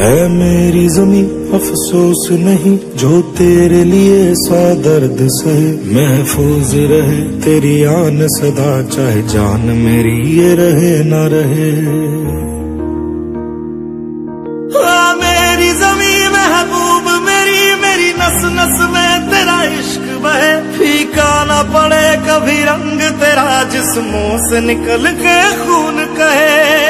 है मेरी जमी अफसोस नहीं, जो तेरे लिए सौ दर्द सहे। महफूज रहे, तेरी आन सदा, चाहे जान मेरी ये रहे ना रहे। मेरी जमी महबूब, मेरी मेरी नस नस में तेरा इश्क बहे। फीका ना पड़े कभी रंग, तेरा जिस्मों से निकल के खून कहे।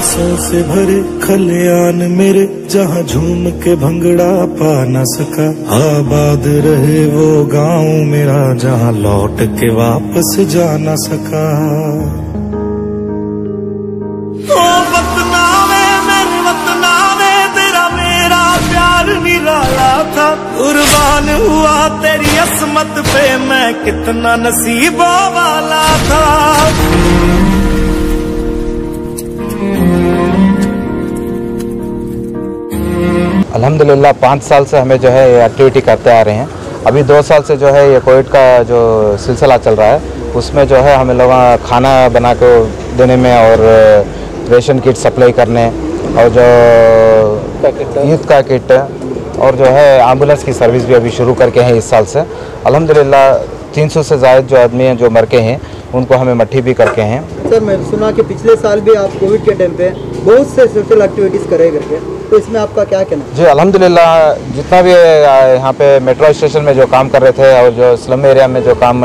सरसों से भरे खलियान मेरे, जहाँ झूम के भंगड़ा पा न सका। आबाद रहे वो गाँव मेरा, जहाँ लौट के वापस जा न सका। में तेरा मेरा प्यार निराला था। हुआ तेरी असमत पे, मैं कितना नसीबों वाला था। अल्हम्दुलिल्लाह, पाँच साल से हमें जो है ये एक्टिविटी करते आ रहे हैं। अभी दो साल से जो है ये कोविड का जो सिलसिला चल रहा है, उसमें जो है हमें लोग खाना बना के देने में और रेशन किट सप्लाई करने और जो यूथ का किट और जो है एंबुलेंस की सर्विस भी अभी शुरू करके हैं इस साल से। अल्हम्दुलिल्लाह 300 से ज़ायद जो आदमी हैं, जो मर के हैं, उनको हमें मट्ठी भी करके हैं। सर, मैं सुना कि पिछले साल भी आप कोविड के टाइम पे बहुत से सोशल एक्टिविटीज़ करे करके तो इसमें आपका क्या कहना है? जी अलहमदिल्ला जितना भी यहाँ पे मेट्रो स्टेशन में जो काम कर रहे थे और जो स्लम एरिया में जो काम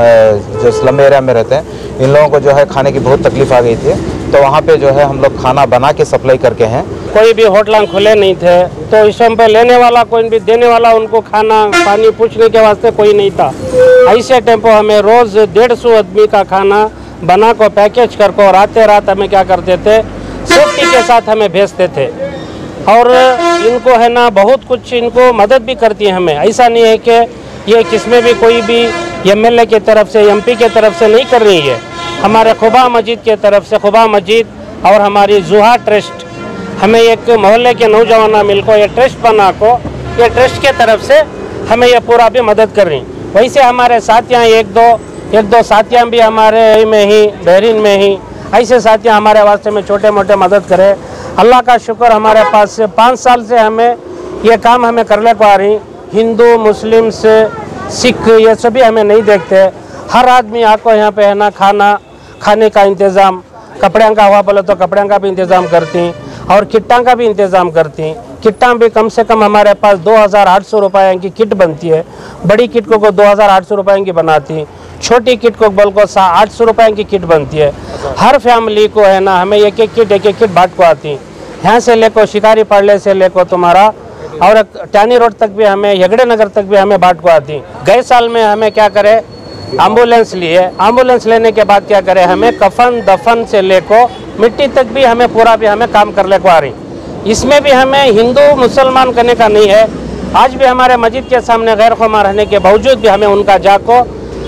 जो स्लम एरिया में रहते हैं इन लोगों को जो है खाने की बहुत तकलीफ़ आ गई थी। तो वहाँ पे जो है हम लोग खाना बना के सप्लाई करके हैं। कोई भी होटल खुले नहीं थे तो इस टाइम पे लेने वाला कोई भी देने वाला उनको खाना पानी पूछने के वास्ते कोई नहीं था। ऐसे टेंपो हमें रोज डेढ़ सौ आदमी का खाना बना को पैकेज कर को रातें रात हमें क्या करते थे सेफ्टी के साथ हमें भेजते थे। और इनको है ना, बहुत कुछ इनको मदद भी करती है हमें। ऐसा नहीं है कि ये किसमें भी कोई भी एमएलए की तरफ़ से, एमपी के तरफ़ से नहीं कर रही है। हमारे खुबा मस्जिद की तरफ़ से, खुबा मस्जिद और हमारी जुहा ट्रस्ट, हमें एक मोहल्ले के नौजवान मिल को, ये ट्रस्ट बना को, ये ट्रस्ट के तरफ़ से हमें ये पूरा भी मदद कर रही वैसे हमारे साथियाँ एक दो एक दो साथियाँ भी हमारे में ही, बहरीन में ही ऐसे साथियाँ हमारे वास्ते में छोटे मोटे मदद करें। अल्लाह का शुक्र हमारे पास से पाँच साल से हमें ये काम हमें करने को आ रही। हिंदू, मुस्लिम से सिख, ये सभी हमें नहीं देखते। हर आदमी आपको यहाँ पे है ना, खाना, खाने का इंतज़ाम, कपड़े का हुआ बोले तो कपड़े का भी इंतज़ाम करती, और किट्टा का भी इंतज़ाम करती। किट्टा भी कम से कम हमारे पास दो हज़ार आठ सौ रुपये की किट बनती है। बड़ी किट को दो हज़ार आठ सौ रुपये की बनाती। छोटी किट को बोल को सा आठ सौ रुपये की किट बनती है। हर फैमिली को है ना, हमें एक एक किट, एक एक किट बाट को आती है यहाँ से लेको शिकारी पाड़ले से लेको तुम्हारा, और टानी रोड तक भी हमें यगड़े नगर तक भी हमें बाट को आती गए साल में हमें क्या करे एंबुलेंस लिए। एंबुलेंस लेने के बाद क्या करे, हमें कफन, दफन से लेको मिट्टी तक भी हमें, पूरा भी हमें काम कर ले को आ रही। इसमें भी हमें हिंदू, मुसलमान करने का नहीं है। आज भी हमारे मस्जिद के सामने गैर खुमा रहने के बावजूद भी हमें उनका जाको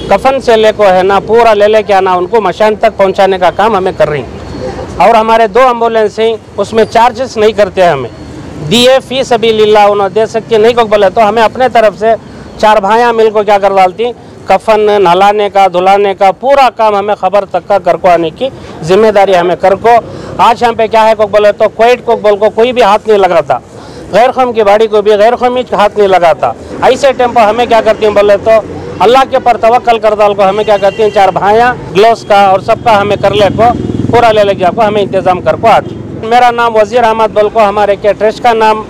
कफन से ले को है ना, पूरा ले लेके आना, उनको मशान तक पहुँचाने का काम हमें कर रही और हमारे दो एंबुलेंस हैं, उसमें चार्जेस नहीं करते हमें। दिए फ़ीस अभी लीला उन्होंने दे सकती नहीं को बोले तो हमें अपने तरफ़ से चार भाइयाँ मिल को क्या कर डालती कफन नहलाने का, धुलाने का, पूरा काम हमें खबर तक का कर को आने की ज़िम्मेदारी हमें कर को। आज यहाँ पे क्या है को बोले तो कोइट को बोल को कोई भी हाथ नहीं लगाता। गैर खम की बाड़ी को भी गैर हाथ नहीं लगाता। ऐसे टेंपो हमें क्या करती हैं, बोले तो अल्लाह के ऊपर तवक्ल कर डाल को हमें क्या कहती हैं चार भाइयाँ ग्लोव्स का और सबका हमें कर ले को पूरा ले लेके आपको हमें इंतज़ाम कर को आती। मेरा नाम वज़ीर अहमद बोल को हमारे के ट्रस्ट का नाम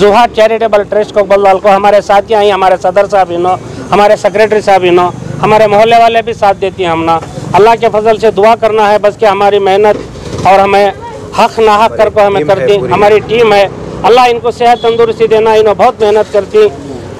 जुहा चैरिटेबल ट्रस्ट को बलवाल को हमारे साथियाँ ही हमारे सदर साहब इनो हमारे सेक्रेटरी साहब इनो हमारे मोहल्ले वाले भी साथ देती हैं हमना। अल्लाह के फजल से दुआ करना है बस कि हमारी मेहनत और हमें हक ना हक कर को हमें करती हमारी टीम है। अल्लाह इनको सेहत तंदुरुस्ती देना इन्होंने बहुत मेहनत करती।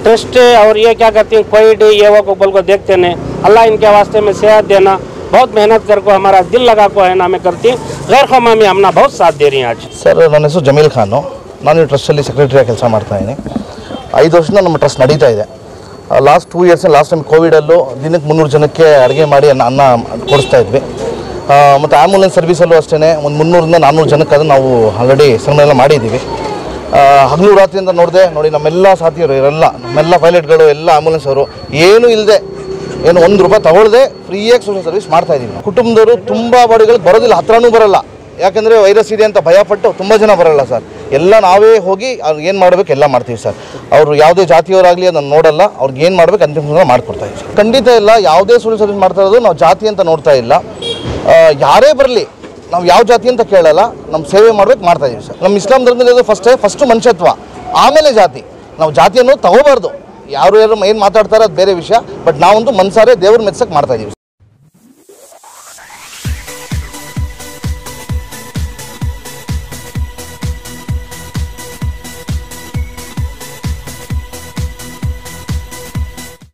ट्रस्ट और ये क्या करती हैं कोविड ये वो को बोल को देखते नहीं अल्लाह इनके वास्ते में सेहत देना बहुत मेहनत कर को हमारा दिल लगा को है ना हमें करती गैर खमा में हमना बहुत साथ दे रही हैं आज ಸರ್ ನನ್ನ ಹೆಸರು ಜಮೀಲ್ ಖಾನು ನಾನು ಈ ಟ್ರಸ್ಟಲ್ಲಿ ಸೆಕ್ರೆಟರಿಯಾಗಿ ಕೆಲಸ ಮಾಡ್ತಾ ಇದ್ದೀನಿ ಐದು ವರ್ಷದಿಂದ ನಮ್ಮ ಟ್ರಸ್ಟ್ ನಡೀತಾ ಇದೆ last two years last time ಕೋವಿಡಲ್ಲೂ ದಿನಕ್ಕೆ ಮುನ್ನೂರು ಜನಕ್ಕೆ ಅಡುಗೆ ಮಾಡಿ ಅನ್ನ ಅನ್ನ ಕೊಡಿಸ್ತಾ ಇದ್ವಿ ಮತ್ತು ಆ್ಯಂಬುಲೆನ್ಸ್ ಸರ್ವಿಸಲ್ಲೂ ಅಷ್ಟೇ ಒಂದು ಮುನ್ನೂರಿಂದ ನಾನ್ನೂರು ಜನಕ್ಕೆ ಅದನ್ನು ನಾವು ಆಲ್ರೆಡಿ ಶ್ರಮ ಎಲ್ಲ ಮಾಡಿದ್ದೀವಿ ಹಗಲು ರಾತ್ರಿಯಿಂದ ನೋಡಿದೆ, ನೋಡಿ ನಮ್ಮೆಲ್ಲ ಸಾಥಿಯರು, ಇವರೆಲ್ಲ, ನಮ್ಮೆಲ್ಲ ಪೈಲಟ್ಗಳು, ಎಲ್ಲ ಆಂಬುಲೆನ್ಸ್ ಅವರು, ಏನೂ ಇಲ್ಲದೆ ಏನು ಒಂದು ರೂಪಾಯಿ ತಗೊಳ್ಳದೆ ಫ್ರೀಯಾಗಿ ಸೋಷಿಯಲ್ ಸರ್ವಿಸ್ ಮಾಡ್ತಾ ಇದ್ದೀವಿ. ಕುಟುಂಬದವರು ತುಂಬ ಬಾಡಿಗಳಿಗೆ ಬರೋದಿಲ್ಲ, ಹತ್ರನೂ ಬರಲ್ಲ. ಯಾಕಂದರೆ ವೈರಸ್ ಇದೆ ಅಂತ ಭಯಪಟ್ಟು ತುಂಬ ಜನ ಬರಲ್ಲ ಸರ್ ಎಲ್ಲ ನಾವೇ ಹೋಗಿ ಅವ್ರಿಗೆ ಏನು ಮಾಡಬೇಕು ಎಲ್ಲ ಮಾಡ್ತೀವಿ ಸರ್ ಅವರು ಯಾವುದೇ ಜಾತಿಯವರಾಗಲಿ ಅದನ್ನು ನೋಡಲ್ಲ, ಅವ್ರಿಗೆ ಏನು ಮಾಡಬೇಕು ಅಂತಿಮ ಮಾಡಿಕೊಡ್ತಾ ಇದ್ದೀವಿ ಖಂಡಿತ ಇಲ್ಲ, ಯಾವುದೇ ಸೋಷಿಯಲ್ ಸರ್ವಿಸ್ ಮಾಡ್ತಾ ಇರೋದು ನಾವು ಜಾತಿ ಅಂತ ನೋಡ್ತಾ ಇಲ್ಲ. ಯಾರೇ ಬರಲಿ ನಾವು ಯಾವ ಜಾತಿ ಅಂತ ಕೇಳಲ್ಲ ನಮ್ಮ ಸೇವೆ ಮಾಡ್ಬೇಕು, ಮಾಡ್ತಾ ಇದೀವಿ ಸರ್. ನಮ್ಮ ಇಸ್ಲಾಂ ಧರ್ಮದಲ್ಲಿ ಫಸ್ಟ್ ಫಸ್ಟು ಮನುಷ್ಯತ್ವ. ಆಮೇಲೆ ಜಾತಿ. ನಾವು ಜಾತಿ ಅನ್ನೋದು ತಗೋಬಾರ್ದು. ಯಾರು ಯಾರು ಏನು ಮಾತಾಡ್ತಾರೆ ಅದು ಬೇರೆ ವಿಷಯ ಬಟ್ ನಾವೊಂದು ಮನ್ಸಾರೆ ದೇವ್ರ ಮೆಚ್ಚಕ್ಕೆ ಮಾಡ್ತಾ ಇದೀವಿ.